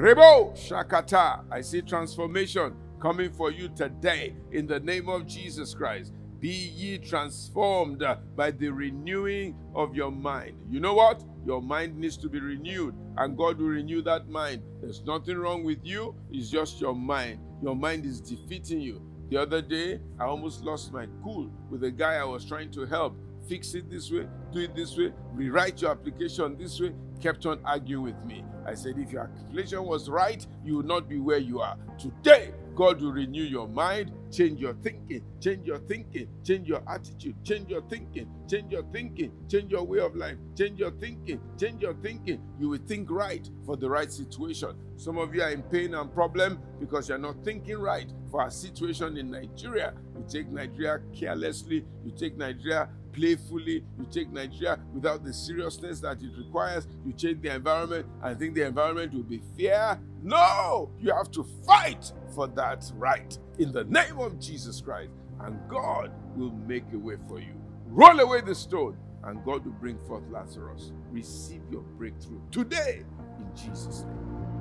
Rebo Shakata. I see transformation coming for you today in the name of Jesus Christ. Be ye transformed by the renewing of your mind. You know what? Your mind needs to be renewed, and God will renew that mind. There's nothing wrong with you, it's just your mind. Your mind is defeating you. The other day, I almost lost my cool with a guy I was trying to help. Fix it this way, do it this way, rewrite your application this way. Kept on arguing with me. I said, if your application was right, you would not be where you are. Today, God will renew your mind, change your thinking, change your thinking, change your attitude, change your thinking, change your thinking, change your way of life, change your thinking, change your thinking. You will think right for the right situation. Some of you are in pain and problem because you're not thinking right for our situation in Nigeria. You take Nigeria carelessly, you take Nigeria playfully, you take Nigeria without the seriousness that it requires, you change the environment and think the environment will be fair. No, you have to fight for that right in the name of Jesus Christ, and God will make a way for you. Roll away the stone, and God will bring forth Lazarus. Receive your breakthrough today in Jesus' name.